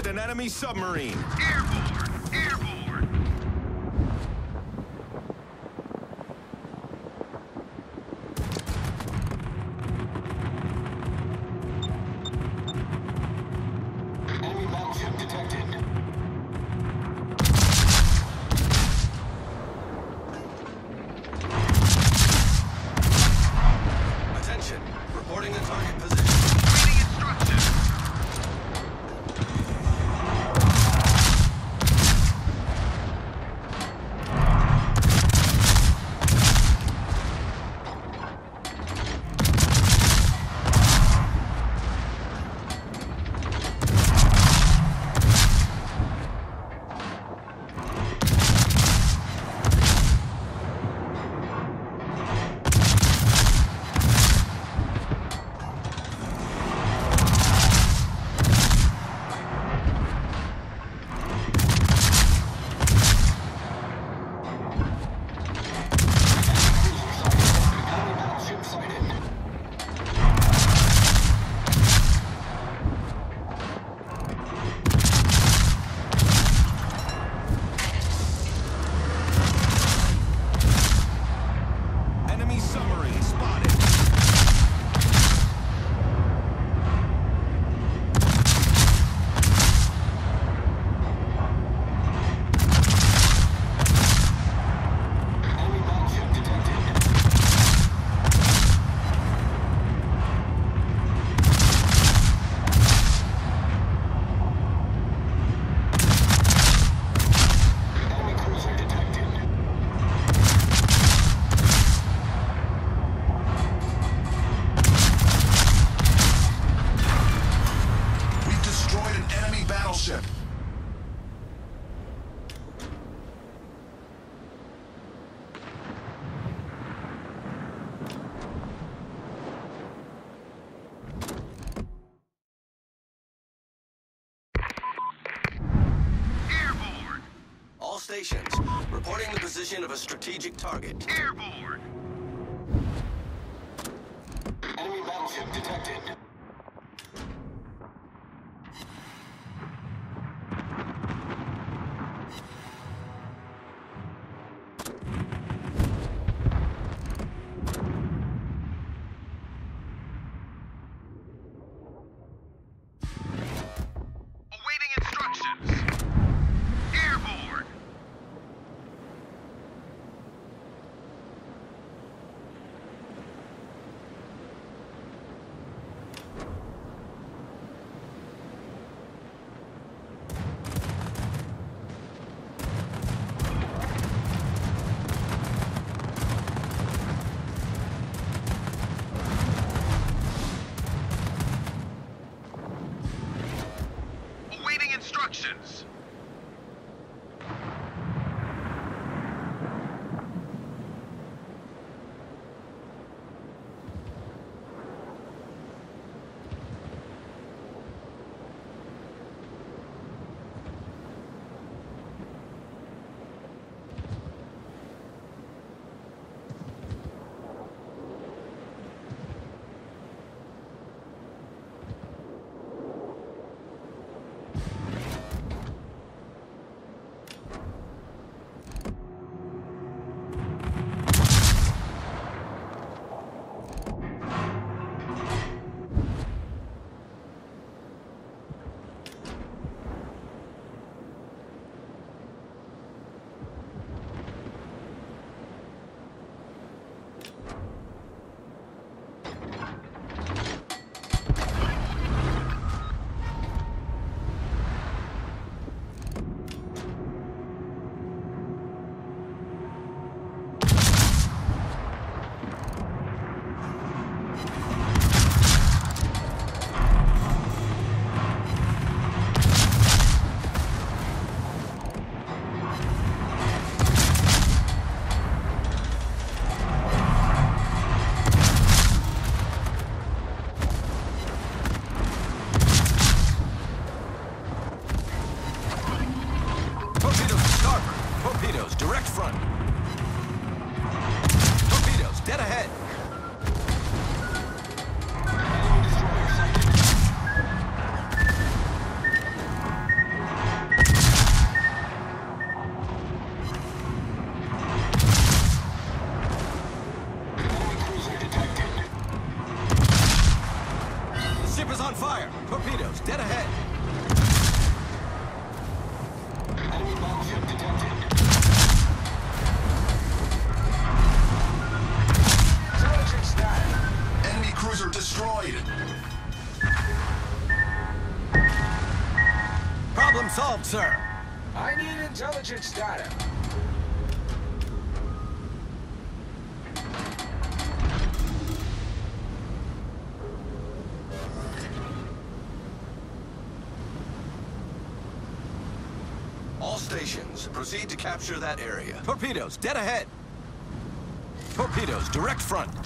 spotted an enemy submarine. Airborne. stations, reporting the position of a strategic target. Airborne! Enemy battleship detected. Direct front. Torpedoes, dead ahead. The ship is on fire. Torpedoes, cruiser destroyed. Problem solved, sir. I need intelligence data. All stations, proceed to capture that area. Torpedoes, dead ahead. Torpedoes, direct front.